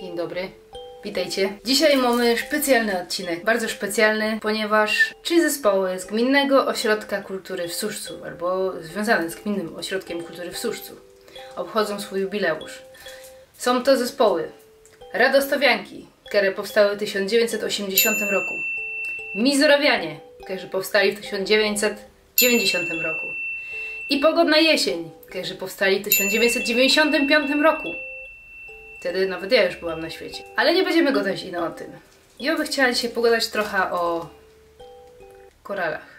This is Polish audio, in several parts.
Dzień dobry. Witajcie. Dzisiaj mamy specjalny odcinek, bardzo specjalny, ponieważ trzy zespoły z Gminnego Ośrodka Kultury w Suszcu, albo związane z Gminnym Ośrodkiem Kultury w Suszcu, obchodzą swój jubileusz. Są to zespoły Radostawianki, które powstały w 1980 roku, Mizorowianie, którzy powstali w 1990 roku i Pogodna Jesień, którzy powstali w 1995 roku. Wtedy nawet ja już byłam na świecie. Ale nie będziemy gadać ino o tym. Ja bym chciała dzisiaj pogadać trochę o koralach.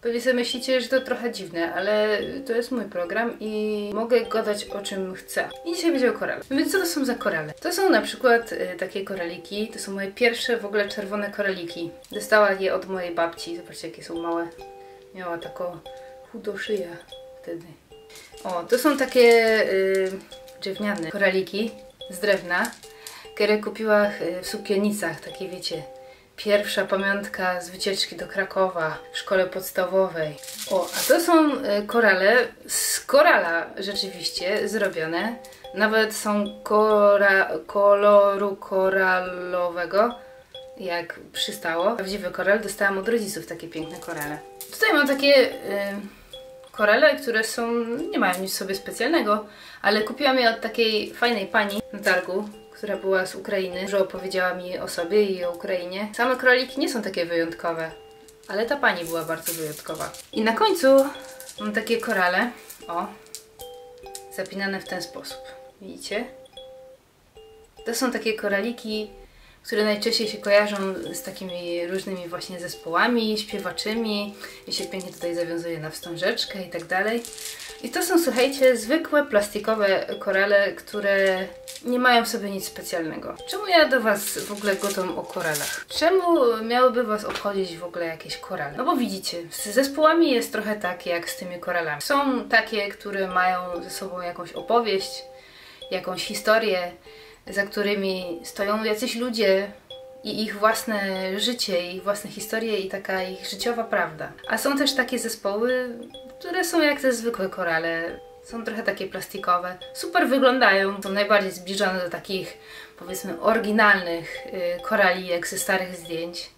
Pewnie sobie myślicie, że to trochę dziwne, ale to jest mój program i mogę gadać o czym chcę. I dzisiaj będzie o koralach. Więc co to są za korale? To są na przykład y, takie koraliki. To są moje pierwsze w ogóle czerwone koraliki. Dostała je od mojej babci. Zobaczcie jakie są małe. Miała taką chudo szyję wtedy. O, to są takie y, drewniane koraliki z drewna, które kupiła y, w sukienicach, takie wiecie, pierwsza pamiątka z wycieczki do Krakowa w szkole podstawowej. O, a to są y, korale z korala rzeczywiście zrobione. Nawet są kora, koloru koralowego, jak przystało. Prawdziwy koral dostałam od rodziców takie piękne korale. Tutaj mam takie y, korale, które są, nie mają nic sobie specjalnego, ale kupiłam je od takiej fajnej pani na targu, która była z Ukrainy. Dużo opowiedziała mi o sobie i o Ukrainie. Same króliki nie są takie wyjątkowe, ale ta pani była bardzo wyjątkowa. I na końcu mam takie korale, o, zapinane w ten sposób. Widzicie? To są takie koraliki, które najczęściej się kojarzą z takimi różnymi właśnie zespołami, śpiewaczymi i się pięknie tutaj zawiązuje na wstążeczkę i tak dalej. I to są, słuchajcie, zwykłe plastikowe korale, które nie mają w sobie nic specjalnego. Czemu ja do Was w ogóle gotam o koralach? Czemu miałyby Was obchodzić w ogóle jakieś korale? No bo widzicie, z zespołami jest trochę tak jak z tymi koralami. Są takie, które mają ze sobą jakąś opowieść, jakąś historię, za którymi stoją jacyś ludzie i ich własne życie, ich własne historie i taka ich życiowa prawda. A są też takie zespoły, które są jak te zwykłe korale. Są trochę takie plastikowe. Super wyglądają, są najbardziej zbliżone do takich powiedzmy oryginalnych y, korali jak ze starych zdjęć.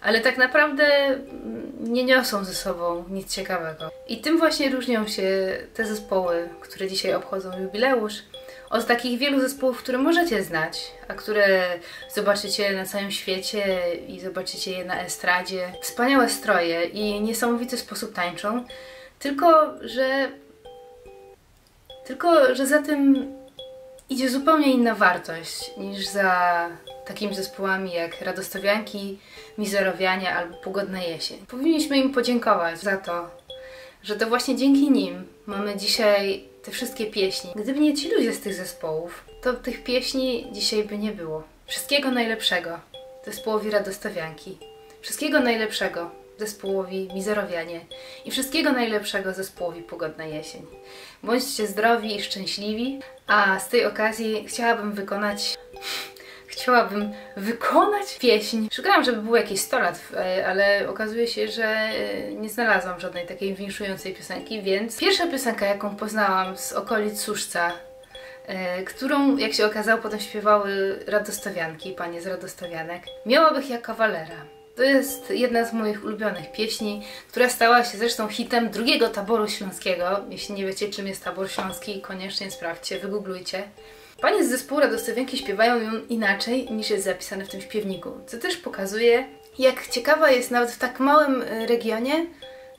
Ale tak naprawdę mm, nie niosą ze sobą nic ciekawego. I tym właśnie różnią się te zespoły, które dzisiaj obchodzą jubileusz od takich wielu zespołów, które możecie znać, a które zobaczycie na całym świecie i zobaczycie je na estradzie. Wspaniałe stroje i niesamowity sposób tańczą, tylko że tylko, że za tym idzie zupełnie inna wartość niż za takimi zespołami jak Radostawianki, Mizerowianie albo Pogodna Jesień. Powinniśmy im podziękować za to, że to właśnie dzięki nim mamy dzisiaj te wszystkie pieśni. Gdyby nie ci ludzie z tych zespołów, to tych pieśni dzisiaj by nie było. Wszystkiego najlepszego zespołowi Radostawianki. Wszystkiego najlepszego zespołowi Mizerowianie. I wszystkiego najlepszego zespołowi Pogodna Jesień. Bądźcie zdrowi i szczęśliwi, a z tej okazji chciałabym wykonać chciałabym wykonać pieśń. Szukałam, żeby było jakieś 100 lat, e, ale okazuje się, że e, nie znalazłam żadnej takiej winszującej piosenki, więc pierwsza piosenka, jaką poznałam z okolic Suszca, e, którą, jak się okazało, potem śpiewały radostawianki, panie z radostawianek, miałabych ja kawalera. To jest jedna z moich ulubionych pieśni, która stała się zresztą hitem drugiego taboru śląskiego. Jeśli nie wiecie, czym jest tabor śląski, koniecznie sprawdźcie, wygooglujcie. Panie z zespołu Radostawianki śpiewają ją inaczej niż jest zapisane w tym śpiewniku, co też pokazuje, jak ciekawa jest nawet w tak małym e, regionie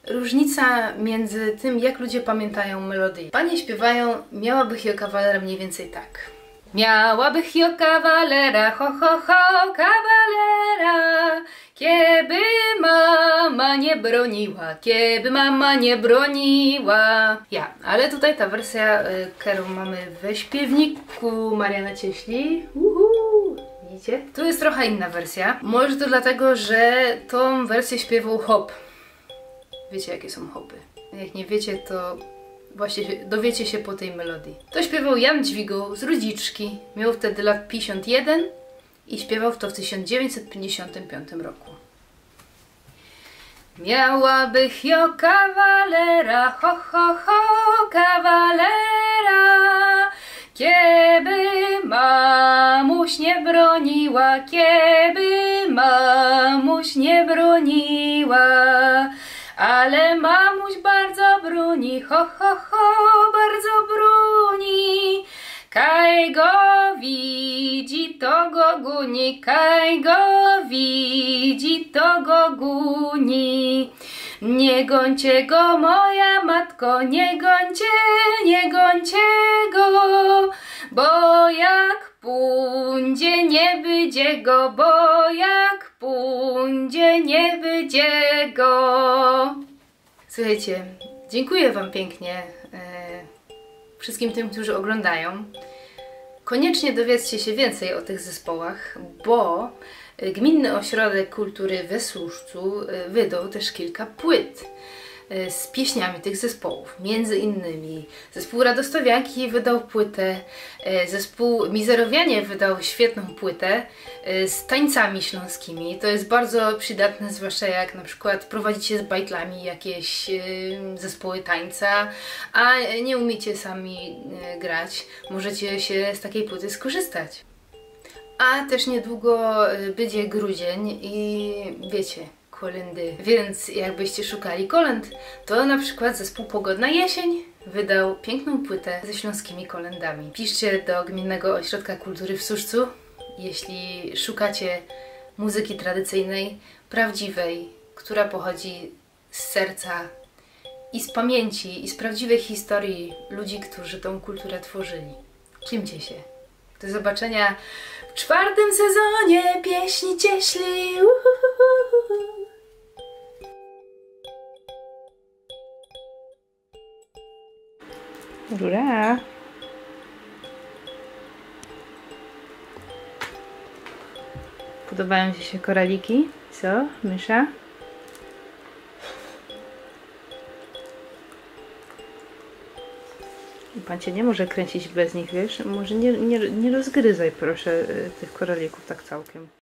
różnica między tym, jak ludzie pamiętają melodię. Panie śpiewają Miałabych jo kawalera mniej więcej tak. Miałabych jo kawalera, ho ho ho, kawalera, nie broniła, kieby mama nie broniła. Ja, ale tutaj ta wersja, y, którą mamy we śpiewniku Mariana Cieśli. Uhu, widzicie? Tu jest trochę inna wersja. Może to dlatego, że tą wersję śpiewał Hop. Wiecie jakie są hopy. Jak nie wiecie, to właśnie dowiecie się po tej melodii. To śpiewał Jan Dźwigał z Rudziczki. Miał wtedy lat 51 i śpiewał to w 1955 roku. Miałabych jo kawalera, ho ho ho kawalera, kieby mamu mamuś nie broniła, kiedy mamuś nie broniła. Ale mamuś bardzo broni, ho, ho, ho, bardzo broni. Kaj go widzi, to go guni, kaj go widzi, to go guni. Nie gońcie go, moja matko, nie gońcie, nie gońcie go, bo jak pundzie nie go, bo jak pundzie nie go. Słuchajcie, dziękuję Wam pięknie e, wszystkim tym, którzy oglądają. Koniecznie dowiedzcie się więcej o tych zespołach, bo Gminny Ośrodek Kultury we Służcu y, wydał też kilka płyt y, z pieśniami tych zespołów. Między innymi zespół Radostowianki wydał płytę, y, zespół Mizerowianie wydał świetną płytę z tańcami śląskimi. To jest bardzo przydatne, zwłaszcza jak na przykład prowadzicie z bajtlami jakieś zespoły tańca, a nie umiecie sami grać. Możecie się z takiej płyty skorzystać. A też niedługo y, będzie grudzień i wiecie, kolendy. Więc jakbyście szukali kolęd, to na przykład zespół Pogodna Jesień wydał piękną płytę ze śląskimi kolendami. Piszcie do Gminnego Ośrodka Kultury w Suszcu, jeśli szukacie muzyki tradycyjnej, prawdziwej, która pochodzi z serca i z pamięci i z prawdziwej historii ludzi, którzy tą kulturę tworzyli. Kimcie się. Do zobaczenia w czwartym sezonie pieśni cieśli. Uhuhuhu. Rura. Podobają Ci się koraliki? Co, mysza? Pan cię nie może kręcić bez nich, wiesz? Może nie, nie, nie rozgryzaj proszę y, tych koralików tak całkiem.